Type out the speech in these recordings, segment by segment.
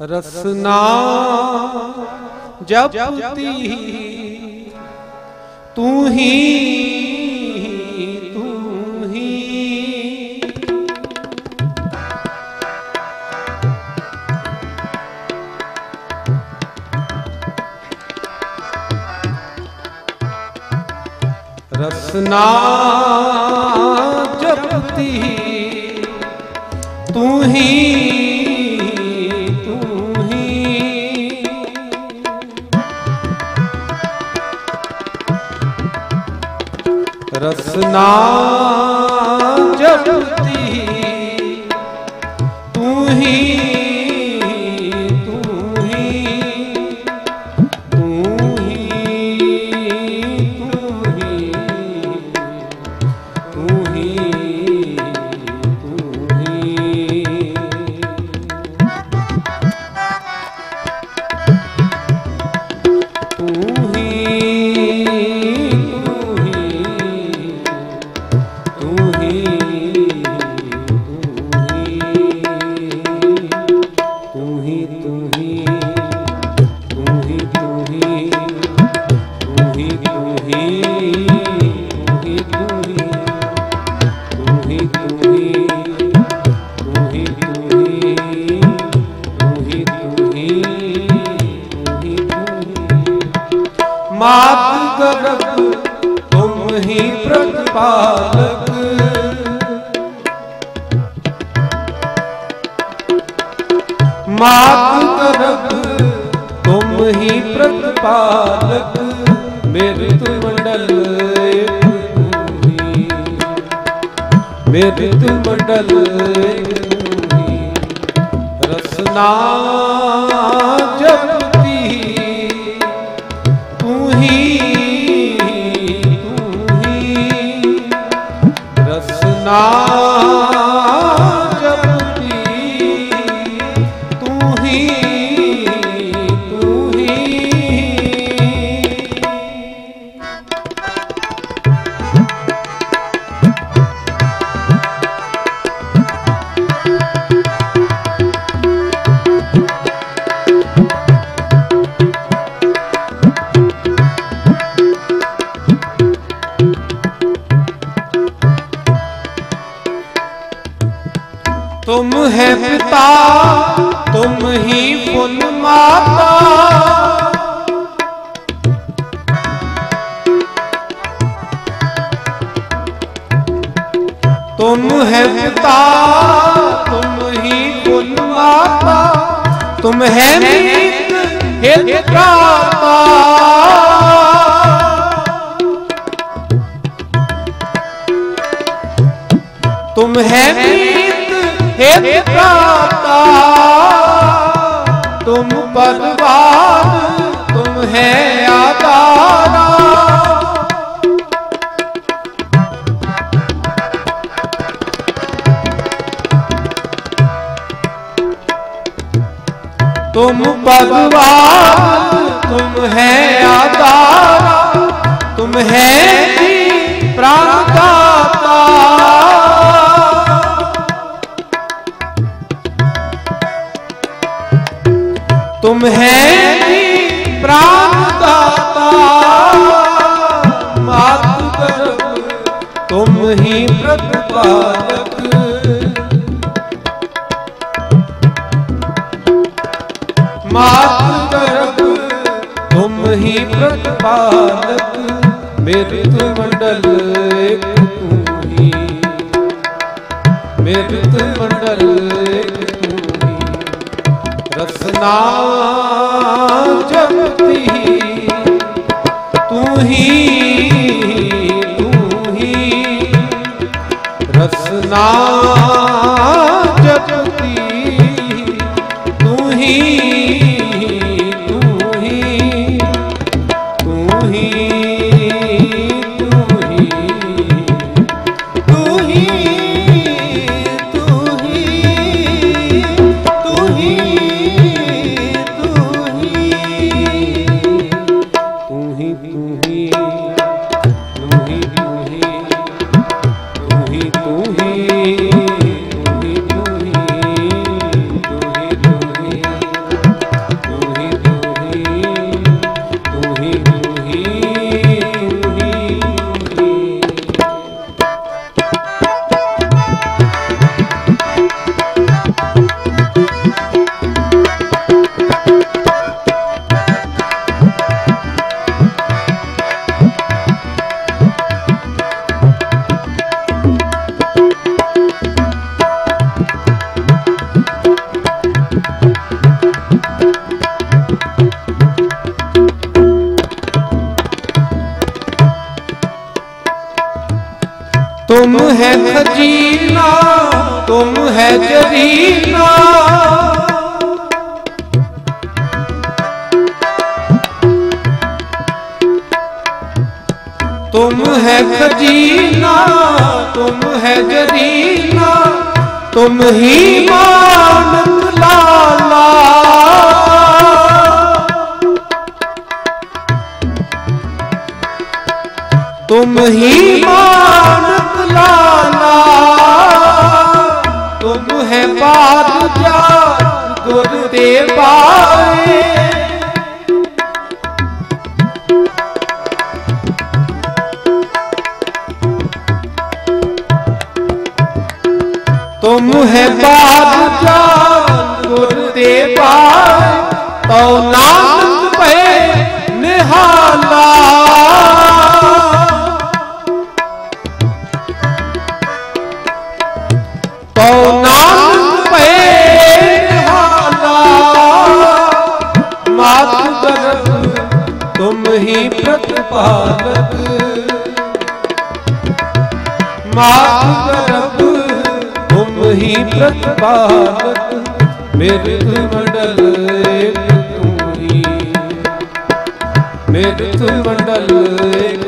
रसना जपती तू ही तू ही। रसना जपती तू ही रसना जपती तू ही मात गर्भ तुम ही प्रतिपालक। मात गर्भ तुम ही प्रतिपालक। मृत मंडल मृत मंडल रसना No. तुम है पिता, तुम ही पुन माता तुम है मीत हित तुम है मीत हे तुम पदवान तुम है आदारा तुम भगवान तुम है आधार तुम है प्राणदाता। तुम है मातु गर्भ तुम ही मंडल एक मंडल रसना जपती तू ही तू ही। रसना खजीना, तुम है जरीना। तुम है खजीना, तुम है जरीना। तुम ही मानत लाला। तुम ही मानत लाला। बात क्या गुरुदेव तुम है बात गुरुदेव तो नाम ही प्रतिपालक मृत मंडल एक तुम मृत मंडल एक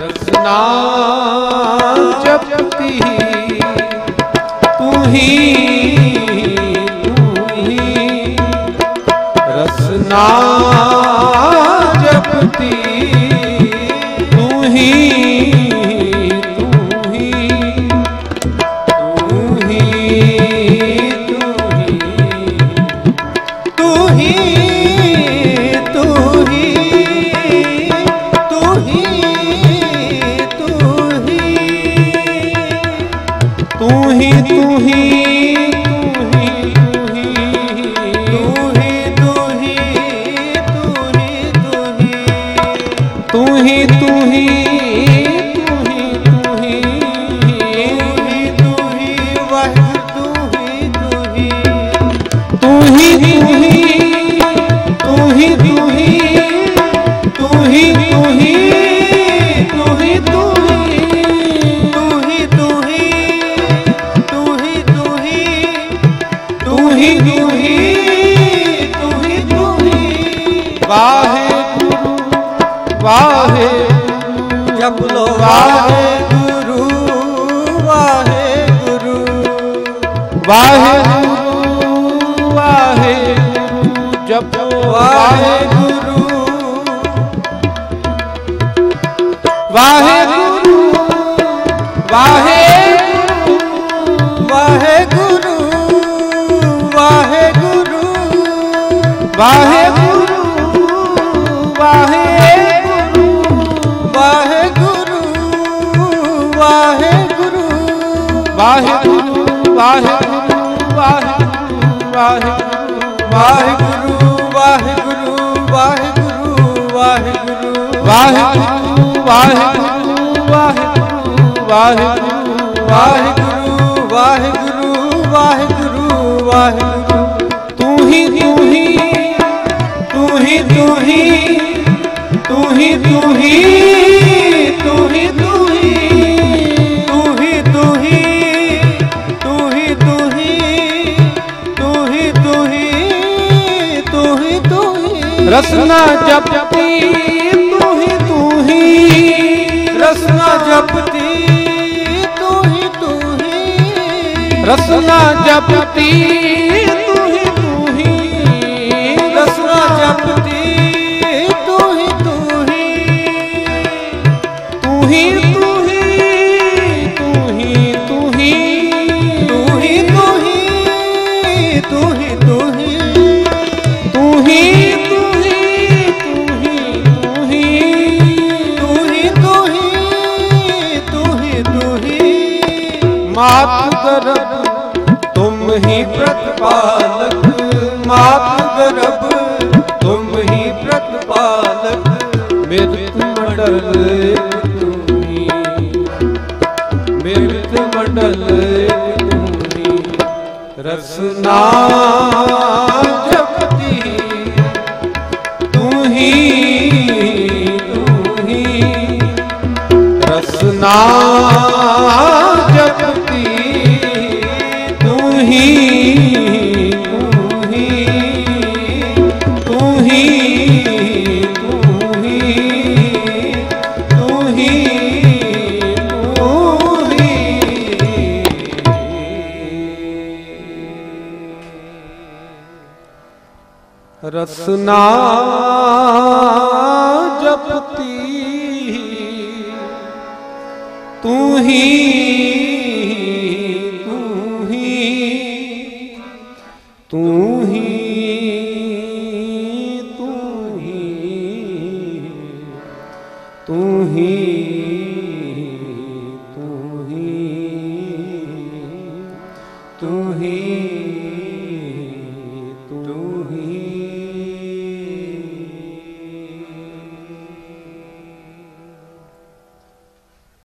रसना जपती तू ही तू ही रसना जपती ही तू ही तू ही तू ही तू ही तू ही ਬੋਲੋ ਵਾਹਿਗੁਰੂ ਵਾਹਿਗੁਰੂ ਵਾਹਿਗੁਰੂ ਵਾਹਿਗੁਰੂ ਜਪੋ ਵਾਹਿਗੁਰੂ ਵਾਹਿਗੁਰੂ ਵਾਹਿਗੁਰੂ ਵਾਹਿਗੁਰੂ ਵਾਹਿਗੁਰੂ ਵਾਹਿਗੁਰੂ ਵਾਹਿਗੁਰੂ ਵਾਹਿਗੁਰੂ ਵਾਹਿਗੁਰੂ ਵਾਹਿਗੁਰੂ ਵਾਹਿਗੁਰੂ ਵਾਹਿਗੁਰੂ ਵਾਹਿਗੁਰੂ ਵਾਹਿਗੁਰੂ ਵਾਹਿਗੁਰੂ ਵਾਹਿਗੁਰੂ ਵਾਹਿਗੁਰੂ ਤੂੰ ਹੀ ਤੂੰ ਹੀ ਤੂੰ ਹੀ ਤੂੰ ਹੀ ਤੂੰ ਹੀ ਤੂੰ ਹੀ रसना जपती तू ही तू ही रसना जपती तू ही तू ही रसना जपती गर्भ तुम ही प्रतिपालक मात गर्भ तुम ही प्रतिपालक मृत मंडल तुम मृत मंडल रसना जपती तू ही तू ही रसना रसना जपती। तू ही तू ही तू ही तू ही तू ही।